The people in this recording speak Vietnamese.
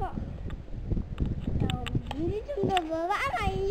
Còn... Đầu... Chúng chung cờ vỡ vã này.